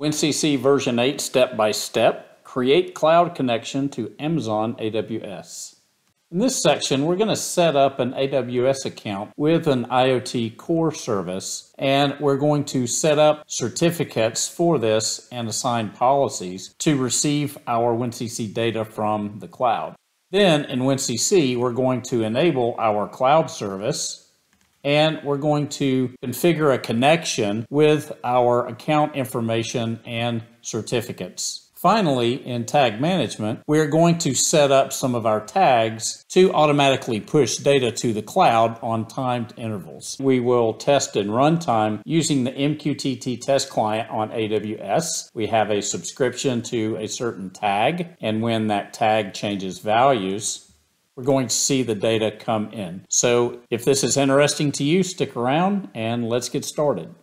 WinCC version 8 step by step, create cloud connection to Amazon AWS. In this section, we're going to set up an AWS account with an IoT core service, and we're going to set up certificates for this and assign policies to receive our WinCC data from the cloud. Then in WinCC, we're going to enable our cloud service and we're going to configure a connection with our account information and certificates. Finally, in tag management, we're going to set up some of our tags to automatically push data to the cloud on timed intervals. We will test in runtime using the MQTT test client on AWS. We have a subscription to a certain tag, and when that tag changes values, we're going to see the data come in. So if this is interesting to you, stick around and let's get started.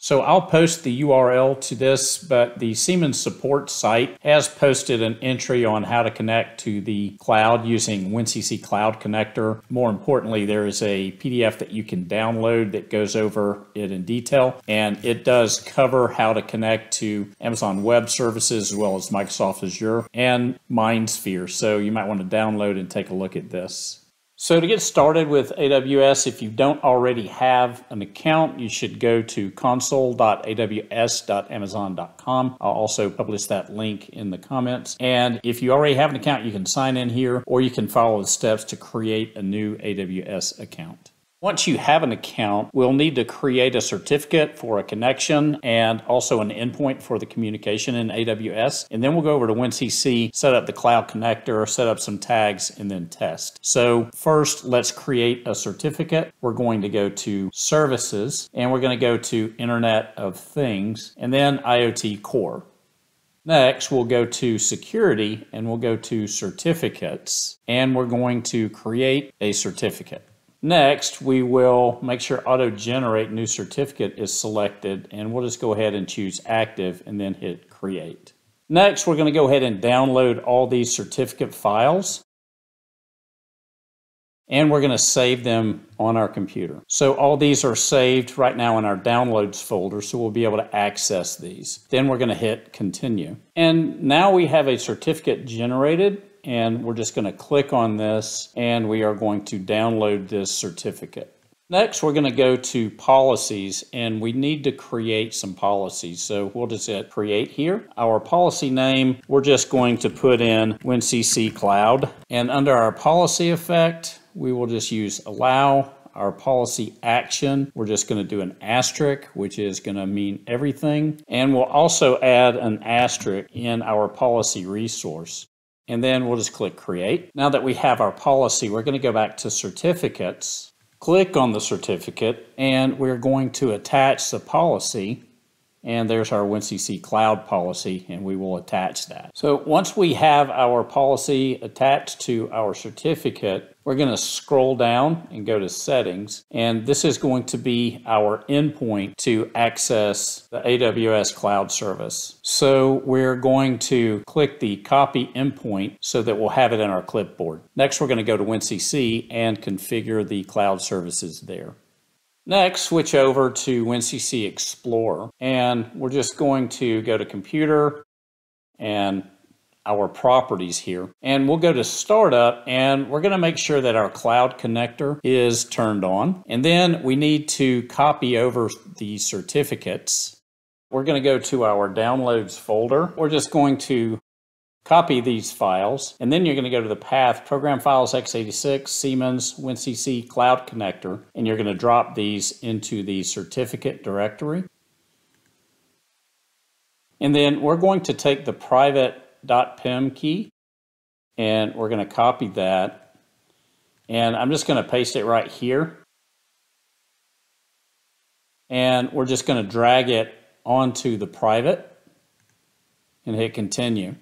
So I'll post the URL to this, but the Siemens support site has posted an entry on how to connect to the cloud using WinCC Cloud Connector. More importantly, there is a PDF that you can download that goes over it in detail, and it does cover how to connect to Amazon Web Services as well as Microsoft Azure and MindSphere. So you might want to download and take a look at this. So to get started with AWS, if you don't already have an account, you should go to console.aws.amazon.com. I'll also publish that link in the comments. And if you already have an account, you can sign in here or you can follow the steps to create a new AWS account. Once you have an account, we'll need to create a certificate for a connection and also an endpoint for the communication in AWS. And then we'll go over to WinCC, set up the cloud connector, set up some tags, and then test. So first, let's create a certificate. We're going to go to Services, and we're going to go to Internet of Things, and then IoT Core. Next, we'll go to Security, and we'll go to Certificates, and we're going to create a certificate. Next, we will make sure auto generate new certificate is selected and we'll just go ahead and choose active and then hit create. Next, we're going to go ahead and download all these certificate files and we're going to save them on our computer. So all these are saved right now in our downloads folder, so we'll be able to access these. Then we're going to hit continue. And now we have a certificate generated and we're just going to click on this and we are going to download this certificate. Next, we're going to go to policies and we need to create some policies. So what does it create here. Our policy name, we're just going to put in WinCC Cloud. And under our policy effect, we will just use allow. Our policy action, we're just going to do an asterisk, which is going to mean everything. And we'll also add an asterisk in our policy resource and then we'll just click create. Now that we have our policy, we're going to go back to certificates, click on the certificate, and we're going to attach the policy. And there's our WinCC cloud policy, and we will attach that. So once we have our policy attached to our certificate, we're going to scroll down and go to settings. And this is going to be our endpoint to access the AWS cloud service. So we're going to click the copy endpoint so that we'll have it in our clipboard. Next, we're going to go to WinCC and configure the cloud services there. Next, switch over to WinCC Explorer, and we're just going to go to Computer and our properties here. And we'll go to startup and we're going to make sure that our cloud connector is turned on. And then we need to copy over the certificates. We're going to go to our downloads folder. We're just going to copy these files, and then you're going to go to the path Program Files x86, Siemens, WinCC Cloud Connector, and you're going to drop these into the certificate directory. And then we're going to take the private .pem key and we're going to copy that and I'm just going to paste it right here and we're just going to drag it onto the private and hit continue.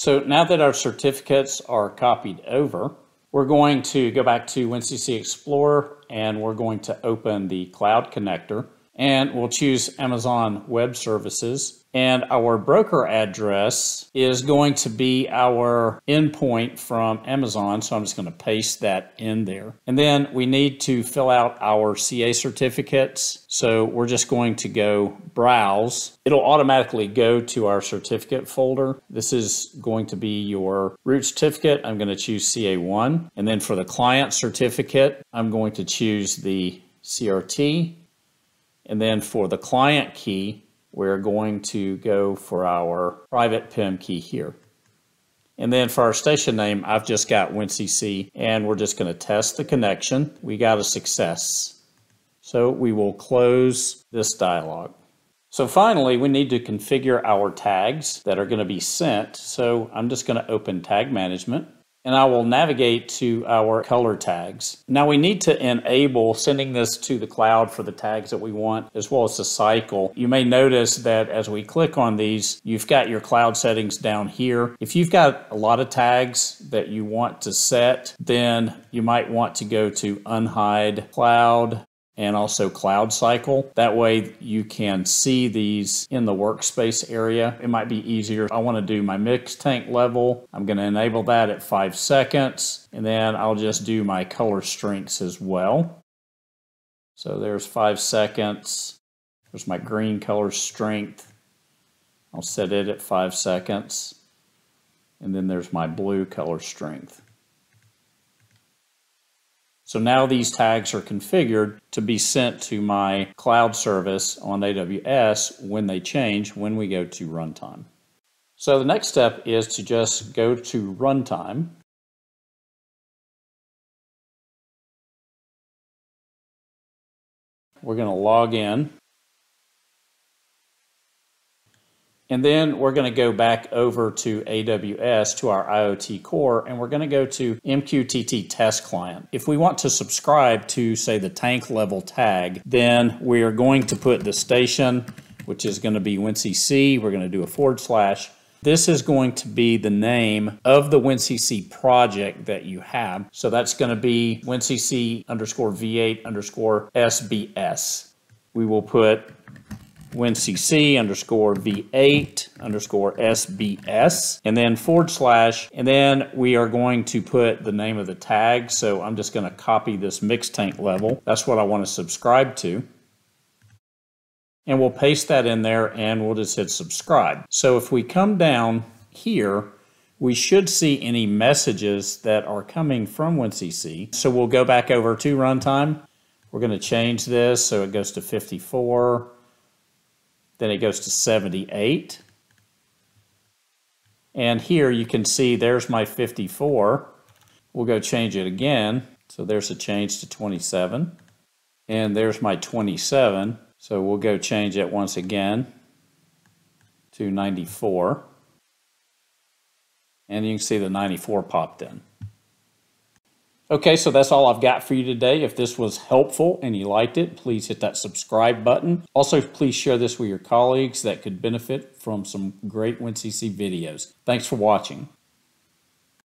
So now that our certificates are copied over, we're going to go back to WinCC Explorer and we're going to open the Cloud Connector and we'll choose Amazon Web Services. And our broker address is going to be our endpoint from Amazon. So I'm just going to paste that in there. And then we need to fill out our CA certificates. So we're just going to go browse. It'll automatically go to our certificate folder. This is going to be your root certificate. I'm going to choose CA1. And then for the client certificate, I'm going to choose the CRT. And then for the client key, we're going to go for our private PEM key here. And then for our station name, I've just got WinCC and we're just going to test the connection. We got a success. So we will close this dialog. So finally, we need to configure our tags that are going to be sent. So I'm just going to open Tag Management and I will navigate to our color tags. Now we need to enable sending this to the cloud for the tags that we want as well as the cycle. You may notice that as we click on these, you've got your cloud settings down here. If you've got a lot of tags that you want to set, then you might want to go to unhide cloud and also Cloud Cycle. That way you can see these in the workspace area. It might be easier. I want to do my mix tank level. I'm going to enable that at five seconds, and then I'll just do my color strengths as well. So there's five seconds. There's my green color strength. I'll set it at five seconds. And then there's my blue color strength. So now these tags are configured to be sent to my cloud service on AWS when they change when we go to runtime. So the next step is to just go to runtime. We're going to log in. And then we're going to go back over to AWS to our IoT core and we're going to go to MQTT test client. If we want to subscribe to say the tank level tag, then we are going to put the station, which is going to be WinCC. We're going to do a forward slash. This is going to be the name of the WinCC project that you have. So that's going to be WinCC underscore V8 underscore SBS. We will put WinCC underscore V8 underscore SBS and then forward slash and then we are going to put the name of the tag. So I'm just going to copy this mix tank level. That's what I want to subscribe to. And we'll paste that in there and we'll just hit subscribe. So if we come down here we should see any messages that are coming from WinCC so we'll go back over to runtime. We're going to change this so it goes to 54 then it goes to 78. And here you can see there's my 54. We'll go change it again. So there's a change to 27. And there's my 27. So we'll go change it once again to 94. And you can see the 94 popped in. Okay, so that's all I've got for you today. If this was helpful and you liked it, please hit that subscribe button. Also, please share this with your colleagues that could benefit from some great WinCC videos. Thanks for watching.